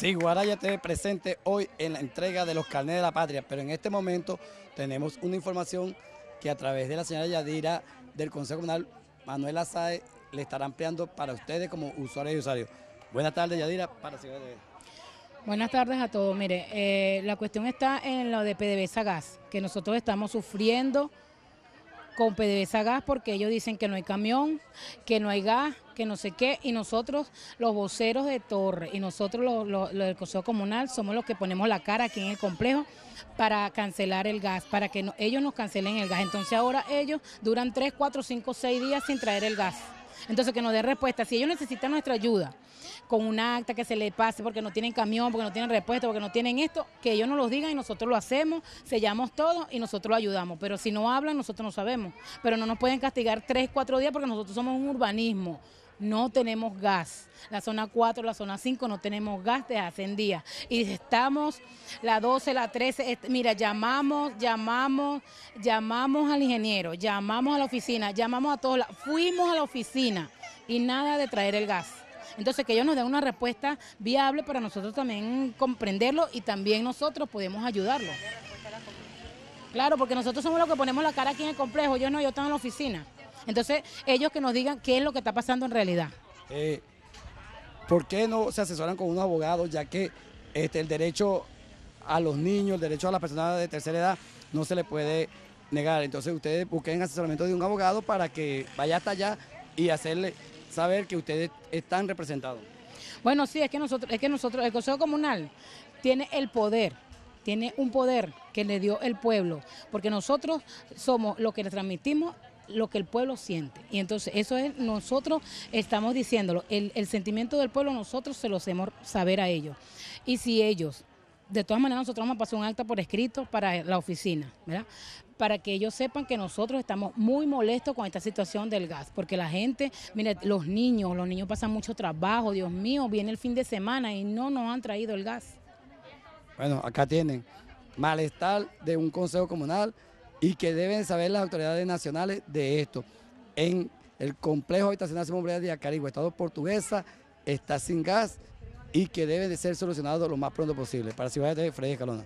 Sí, Guaraya TV presente hoy en la entrega de los carnets de la patria, pero en este momento tenemos una información que a través de la señora Yadira del Consejo Comunal Manuel Azae le estará ampliando para ustedes como usuarios y usuarios. Buenas tardes Yadira, para de... Buenas tardes a todos. Mire, eh, la cuestión está en lo de PDVSA Gas, que nosotros estamos sufriendo con PDVSA Gas porque ellos dicen que no hay camión, que no hay gas, que no sé qué, y nosotros, los voceros de Torre y nosotros los, del Consejo Comunal, somos los que ponemos la cara aquí en el complejo para cancelar el gas, para que ellos nos cancelen el gas. Entonces ahora ellos duran 3, 4, 5, 6 días sin traer el gas. Entonces que nos dé respuesta. Si ellos necesitan nuestra ayuda, con un acta que se le pase porque no tienen camión, porque no tienen respuesta, porque no tienen esto, que ellos nos lo digan y nosotros lo hacemos, sellamos todo y nosotros lo ayudamos. Pero si no hablan, nosotros no sabemos. Pero no nos pueden castigar tres, cuatro días porque nosotros somos un urbanismo. No tenemos gas. La zona 4, la zona 5 no tenemos gas desde hace días. Y estamos la 12, la 13, mira, llamamos, llamamos, llamamos al ingeniero, llamamos a la oficina, llamamos a todos, fuimos a la oficina y nada de traer el gas. Entonces, que ellos nos den una respuesta viable para nosotros también comprenderlo y también nosotros podemos ayudarlo. Claro, porque nosotros somos los que ponemos la cara aquí en el complejo, yo no, yo estoy en la oficina. Entonces, ellos que nos digan qué es lo que está pasando en realidad. Eh, ¿Por qué no se asesoran con un abogado, ya que este, el derecho a los niños, el derecho a las personas de tercera edad no se le puede negar? Entonces, ustedes busquen asesoramiento de un abogado para que vaya hasta allá y hacerle saber que ustedes están representados. Bueno, sí, es que nosotros, es que nosotros, el Consejo Comunal tiene el poder, tiene un poder que le dio el pueblo, porque nosotros somos lo que le transmitimos lo que el pueblo siente. Y entonces eso es, nosotros estamos diciéndolo, el, sentimiento del pueblo nosotros se lo hacemos saber a ellos. Y si ellos de todas maneras nosotros vamos a pasar un acta por escrito para la oficina, ¿verdad? Para que ellos sepan que nosotros estamos muy molestos con esta situación del gas, porque la gente, mire, los niños, los niños pasan mucho trabajo, Dios mío, viene el fin de semana y no nos han traído el gas. Bueno, acá tienen malestar de un consejo comunal y que deben saber las autoridades nacionales de esto. En el complejo habitacional Simón Bolívar de Acarigua, Estado portuguesa, está sin gas y que debe de ser solucionado lo más pronto posible. Para Ciudad de Freddy Escalona.